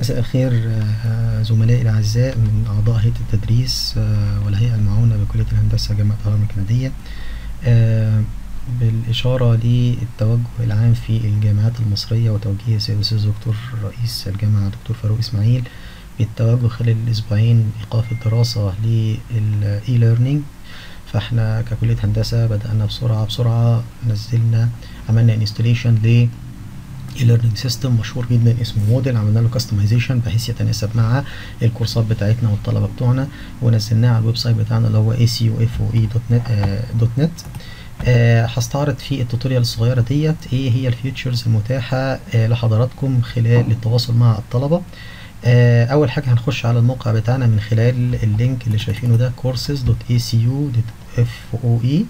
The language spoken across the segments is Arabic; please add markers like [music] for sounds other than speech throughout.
مساء الخير آه، زملائي الأعزاء من أعضاء هيئة التدريس آه، والهيئة المعاونة بكلية الهندسة جامعة الهرم الكندية آه، بالإشارة للتوجه العام في الجامعات المصرية وتوجيه سيد الأستاذ دكتور رئيس الجامعة دكتور فاروق إسماعيل بالتوجه خلال الأسبوعين إيقاف الدراسة للإي ليرنينج فإحنا ككلية هندسة بدأنا بسرعة بسرعة نزلنا عملنا installation ل learning system مشهور جدا اسمه Moodle. عملنا له customization بحيث يتناسب مع الكورسات بتاعتنا والطلبة بتوعنا ونزلناه على ال website بتاعنا اللي هو acufoe.net آه هستعرض في ال tutorial الصغيرة ديت إيه هي ال features المتاحة آه لحضراتكم خلال التواصل مع الطلبة. آه أول حاجة هنخش على الموقع بتاعنا من خلال ال link اللي شايفينه ده courses.acu.foe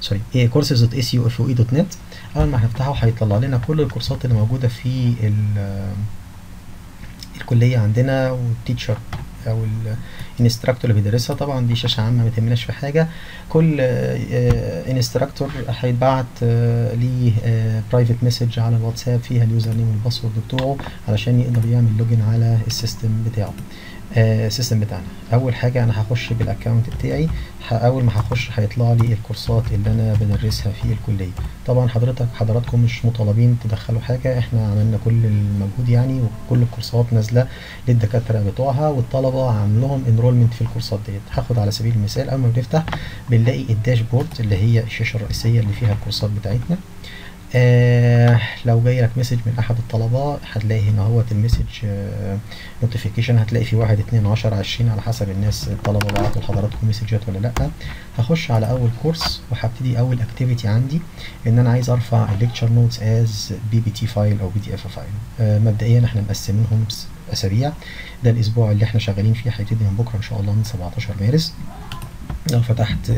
sorry إيه courses.acu.foe.net أول ما هنفتحه هيطلع لنا كل الكورسات اللي موجودة في الكلية عندنا وال teacher أو ال instructor اللي بيدرسها. طبعا دي شاشة عامة ما تهمناش في حاجة. كل instructor هيتبعت ليه private message على الواتساب فيها ال username وال password بتوعه علشان يقدر يعمل login على ال system بتاعه. ال system بتاعنا. أول حاجة أنا هخش بال account بتاعي أول ما هخش هيطلع لي الكورسات اللي أنا بدرسها في الكلية. طبعا حضرتك حضراتكم مش مطالبين تدخلوا حاجة إحنا عملنا كل المجهود يعني وكل الكورسات نازلة للدكاترة بتوعها والطلبة عاملهم enrollment في الكورسات ديت. هاخد على سبيل المثال أول ما بنفتح بنلاقي ال dashboard اللي هي الشاشة الرئيسية اللي فيها الكورسات بتاعتنا. آه لو جاي لك message من أحد الطلبة هتلاقي هنا اهوت ال message notification هتلاقي في واحد اتنين عشرة عشرين على حسب الناس الطلبة بعتوا لحضراتكم message ات ولا لأ. هخش على أول course وهبتدي أول activity عندي إن أنا عايز أرفع ال lecture notes as PPT file أو PDF file آه مبدئيا إحنا مقسمينهم أسابيع. ده الأسبوع اللي إحنا شغالين فيه هيبتدي من بكرة إن شاء الله من 17 مارس. لو فتحت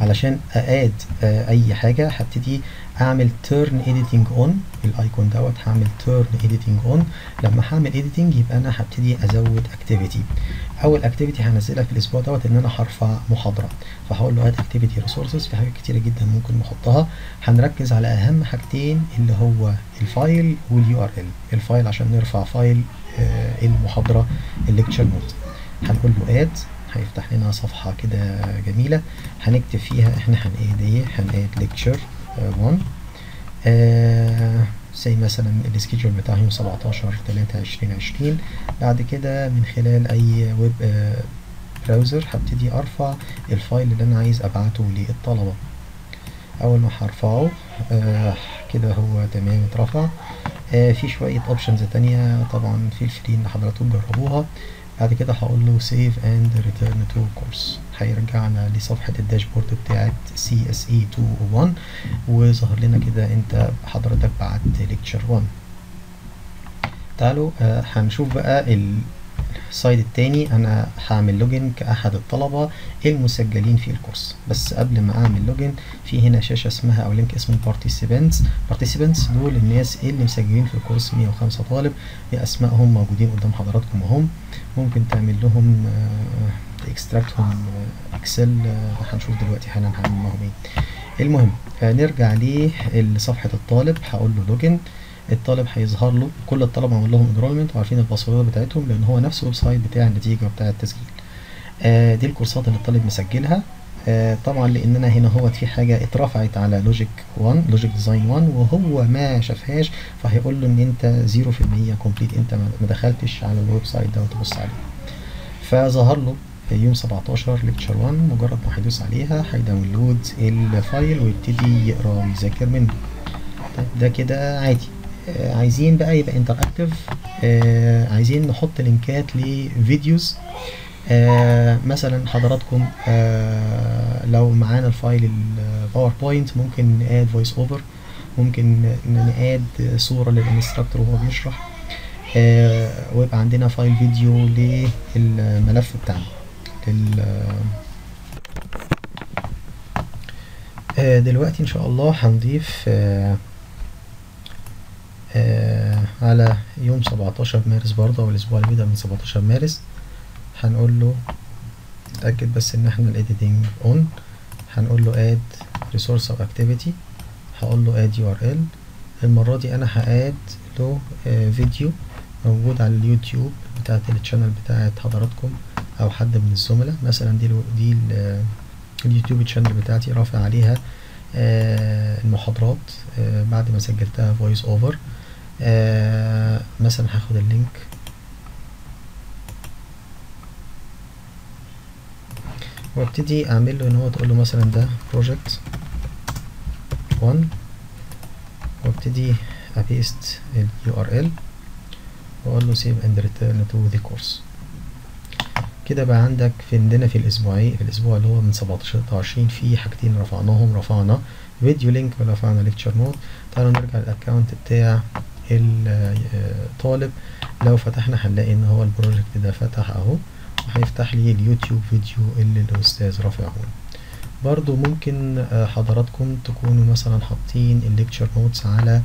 علشان add أي حاجة هبتدي اعمل turn editing on ال icon دوت هعمل turn editing on لما هعمل editing يبقى أنا هبتدي أزود activity أول activity هنزلها في الأسبوع دوت إن أنا هرفع محاضرة. فهقول له add activity resources في حاجات كتيرة جدا ممكن نحطها. هنركز على أهم حاجتين اللي هو ال file وال URL ال file عشان نرفع file آه المحاضرة ال lecture note هنقول له add هيفتح لنا صفحة كده جميلة. هنكتب فيها إحنا هن add إيه؟ هن add lecture 1 آه زي مثلا ال schedule بتاع يوم 17 3 2020 بعد كده من خلال أي ويب آه browser هبتدي أرفع ال file اللي أنا عايز أبعته للطلبة. أول ما هرفعه آه كده هو تمام اترفع. آه في شوية options تانية طبعا في الفري اللي حضراتكم جربوها بعد كده هقول له save and return to course. هيرجعنا لصفحة ال dashboard بتاعت CSE 201 وظهر لنا كده انت حضرتك بعت lecture 1 تعالوا آه هنشوف بقى ال side التاني. أنا هعمل login كأحد الطلبة المسجلين في ال course. بس قبل ما أعمل login في هنا شاشة اسمها أو link اسمه participants. Participants دول الناس اللي مسجلين في ال course 105 طالب اسمائهم موجودين قدام حضراتكم أهم. ممكن تعمل لهم extract هم Excel هنشوف دلوقتي حالا هنعملهم إيه المهم نرجع لصفحة الطالب هقول له login الطالب هيظهر له كل الطلبة عمل لهم enrollment وعارفين ال password بتاعتهم لأن هو نفس ال website بتاع النتيجة بتاع التسجيل. آه دي الكورسات اللي الطالب مسجلها. آه طبعا لأننا هنا هو في حاجة اترفعت على logic 1 logic design 1 وهو ما شافهاش فهيقول له إن أنت 0% complete أنت ما دخلتش على ال website ده وتبص عليه. فظهر له يوم 17 lecture 1 مجرد ما هيدوس عليها هي download ال file ويبتدي يقرأ ويذاكر منه. طيب ده كده عادي. آه عايزين بقى يبقى interactive آه عايزين نحط link ات ل videos. آه مثلا حضراتكم آه لو معانا ال file ال PowerPoint ممكن ن add voice over ممكن ن add صورة لل instructor وهو بيشرح. آه ويبقى عندنا file video للملف بتاعنا. آه دلوقتي إن شاء الله هنضيف آه آه على يوم 17 مارس برضه أو الأسبوع اللي من 17 مارس هنقول له اتأكد بس إن إحنا ال editing on هنقول له add resource أو activity هقول له URL المرة دي أنا هاد له فيديو موجود على اليوتيوب بتاعت ال channel بتاعت حضراتكم. أو حد من الزملاء. مثلا دي دي ال اليوتيوب channel بتاعتي رافع عليها آه المحاضرات آه بعد ما سجلتها voice over آه مثلا هاخد ال link. وابتدي أعمل له إن هو تقول له مثلا ده project 1 وابتدي أ paste ال URL وأقول له save and return to the course كده بقى عندك في عندنا في الأسبوعي في الأسبوع اللي هو من 17 ل 20 في حاجتين رفعناهم رفعنا video link ورفعنا lecture note تعالوا نرجع لل account بتاع الطالب لو فتحنا هنلاقي إن هو ال project ده فتح أهو وهيفتح لي اليوتيوب فيديو اللي الأستاذ رافعه برضو ممكن حضراتكم تكونوا مثلا حاطين ال lecture notes على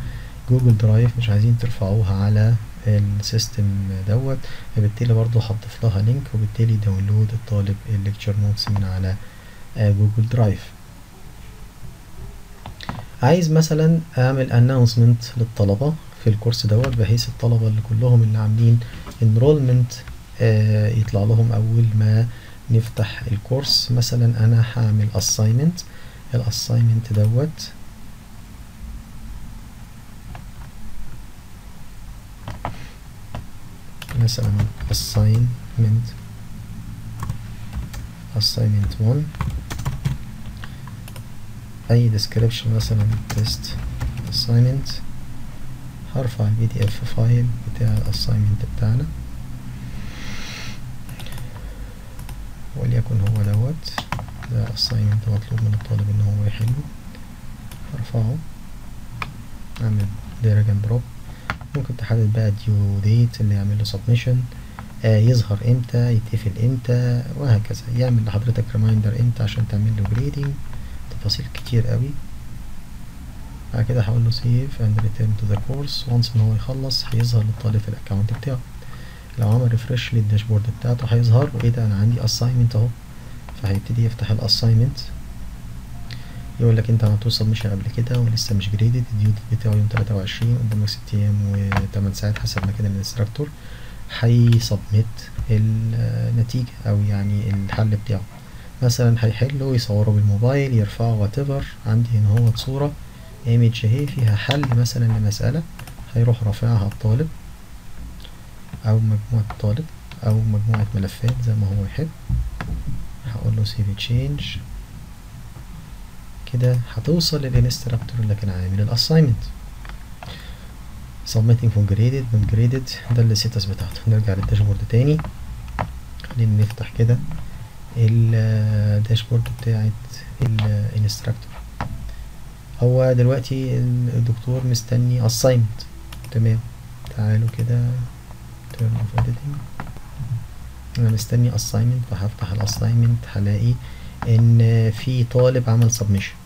جوجل درايف مش عايزين ترفعوها على ال system دوت فبالتالي برضو هضيف لها link وبالتالي download الطالب ال lecture notes من على جوجل درايف. عايز مثلا أعمل announcement للطلبة في الكورس دوت بحيث الطلبة اللي كلهم اللي عاملين enrollment آه يطلع لهم أول ما نفتح الكورس. مثلا أنا هعمل assignment. ال assignment دوت مثلا assignment assignment 1 أي description مثلا test assignment. هرفع ال PDF file بتاع ال assignment بتاعنا. وليكن هو دوت. ده assignment مطلوب من الطالب إن هو يحله. هرفعه أعمل drag and drop. ممكن تحدد بقى due date اللي يعمل له submission آه يظهر إمتى يتقفل إمتى وهكذا. يعمل لحضرتك reminder إمتى عشان تعمل له grading. تفاصيل كتير قوي. بعد كده هقول له save and return to the course. once إن هو يخلص هيظهر للطالب في ال account بتاعه. لو عمل refresh لل dashboard بتاعته هيظهر وايه ده أنا عندي assignment أهو. فهيبتدي يفتح ال assignment يقول لك انت عملت submission قبل كده ولسه مش graded ال due بتاعه يوم 23 قدامك 6 أيام و8 ساعات حسب ما ال instructor هي submit النتيجة أو يعني الحل بتاعه. مثلا هيحله يصوره بالموبايل يرفعه whatever عندي هنا هو صورة image اهي فيها حل مثلا لمسألة هيروح رافعها الطالب أو مجموعة طالب أو مجموعة ملفات زي ما هو يحب. هقول له save change كده هتوصل لل instructor اللي كان عامل ال assignment submitted for graded من graded ده ال status بتاعته. نرجع لل dashboard تاني. خلينا نفتح كده ال dashboard بتاعت ال instructor. هو دلوقتي الدكتور مستني assignment. تمام. تعالوا كده. Turn off editing. أنا مستني assignment. فهفتح ال assignment هلاقي إن في طالب عمل submission.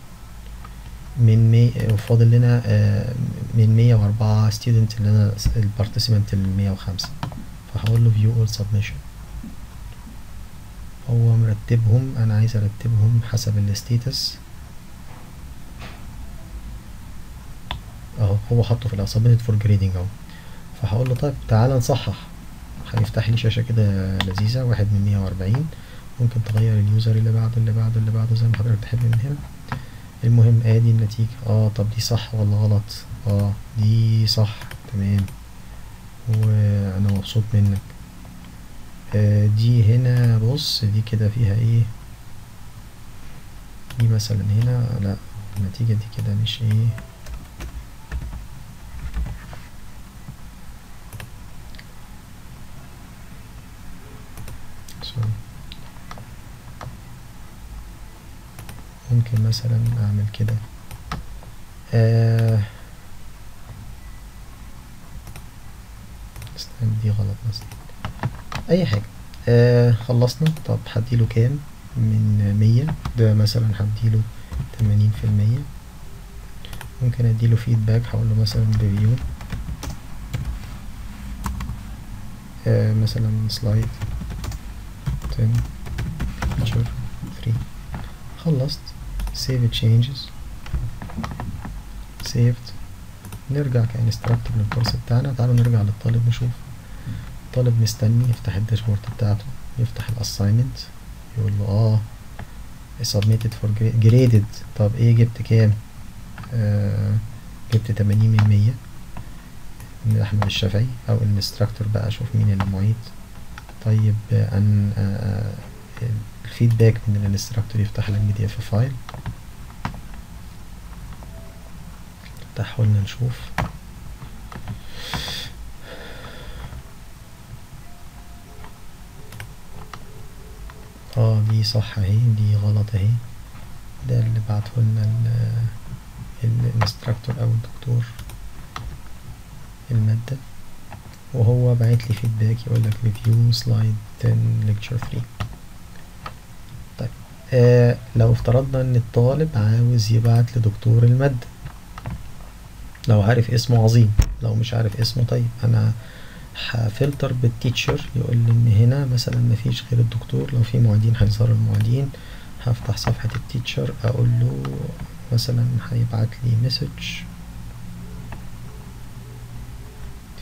من مي وفاضل لنا آه من مية وأربعة student اللي أنا ال participant مية وخمسة. فهقول له view all submission. هو مرتبهم أنا عايز أرتبهم حسب ال status أهو هو حطه في ال submitted for grading أهو. فهقول له طيب تعالى نصحح. هيفتح لي شاشة كده لذيذة واحد من مية وأربعين. ممكن تغير ال user اللي بعده اللي بعده اللي بعده زي ما حضرتك تحب من هنا. المهم آدي النتيجة. آه طب دي صح ولا غلط؟ آه دي صح. تمام. وأنا مبسوط منك. آه دي هنا بص دي كده فيها إيه؟ دي مثلا هنا لا النتيجة دي كده مش إيه سوري ممكن مثلا أعمل كده. آه استنى دي غلط مثلا. أي حاجة. آه خلصنا. طب هديله كام؟ من مية. ده مثلا هديله تمانين في المية. ممكن أديله feedback هقول له مثلا review آه مثلا slide 10 feature 3 خلصت. Save changes. Saved. نرجع ك instructor للكورس بتاعنا. تعالوا نرجع للطالب نشوف. الطالب مستني يفتح ال dashboard بتاعته يفتح ال assignment يقول له آه submitted for graded. طب إيه جبت كام؟ آه جبت 80 من 100 من أحمد الشافعي أو ال instructor بقى أشوف مين المعيد طيب آه ان آه ال feedback من ال instructor يفتح لك PDF file افتحه لنا نشوف. آه دي صح اهي دي غلط اهي. ده اللي بعته لنا ال instructor أو الدكتور المادة. وهو باعت لي feedback يقول لك review slide 10 lecture 3 طيب آه لو افترضنا إن الطالب عاوز يبعت لدكتور المادة. لو عارف اسمه عظيم لو مش عارف اسمه طيب. أنا ه filter بال teacher يقول لي إن هنا مثلا مفيش غير الدكتور لو في معيدين هيظهروا المعيدين. هفتح صفحة ال teacher أقول له مثلا هيبعت لي مسج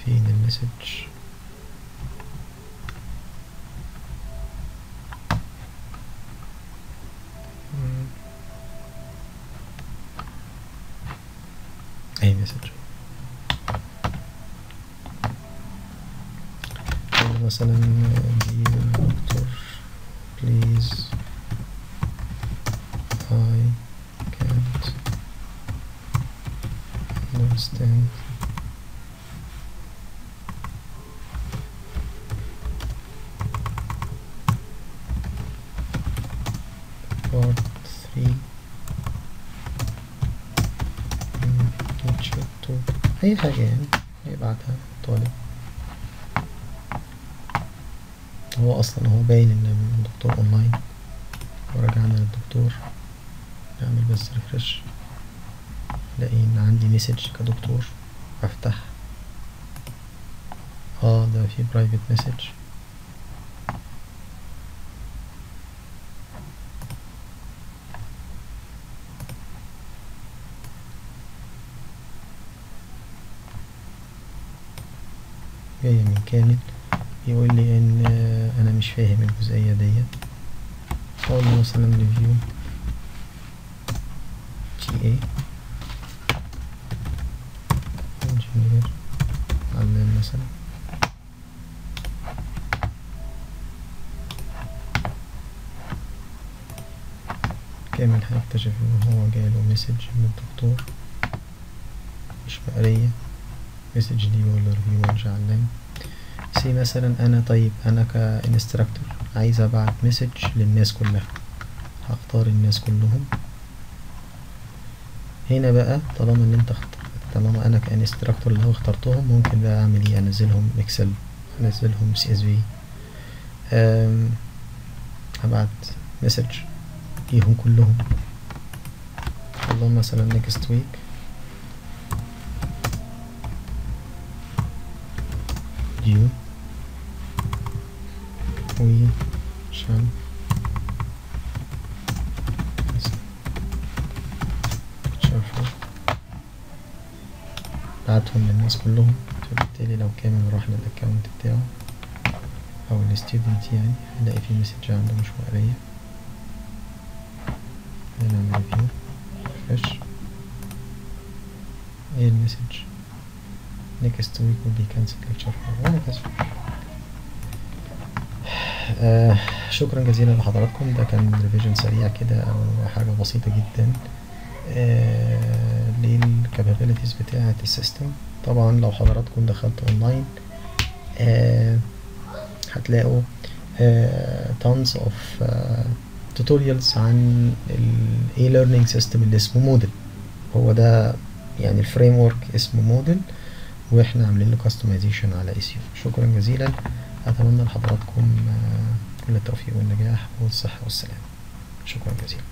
فين المسج اي مسج مثلا دكتور please. I 2 أي حاجة يعني. يبعتها الطالب هو أصلا هو باين ان الدكتور اونلاين ورجعنا للدكتور. نعمل بس refresh الاقي إن عندي message كدكتور. أفتح. آه ده في private message جاية من كامل يقول لي إن أنا مش فاهم الجزئية ديت. أقول له مثلا review TA engineer علام مثلا. كامل هيكتشف إن هو جاله message من الدكتور مش مقرية message دي ولا review علام سي مثلا أنا طيب أنا ك instructor عايز أبعت message للناس كلها. هختار الناس كلهم. هنا بقى طالما إن أنت طالما أنا ك instructor اللي هو اخترتهم ممكن بقى أعمل إيه؟ أنزلهم Excel أنزلهم CSV هبعت message ليهم كلهم. لهم مثلا next week. Due we shall بعتهم للناس كلهم. فبالتالي لو كامل راح لل account بتاعه أو ال student يعني هلاقي في message عنده مش مقرية هنعمل refresh إيه ال message؟ Next week will be cancelled lecture [sighs] شكرا جزيلا لحضراتكم. ده كان revision سريع كده أو حاجة بسيطة جدا. آه لل capabilities بتاعة ال system. طبعا لو حضراتكم دخلت اونلاين آه هتلاقوا آه tons of tutorials عن ال e-learning system اللي اسمه Moodle هو ده يعني ال framework اسمه Moodle وإحنا عاملين له customization على اي شكرا جزيلا. أتمنى لحضراتكم كل التوفيق والنجاح والصحة والسلامة. شكرا جزيلا.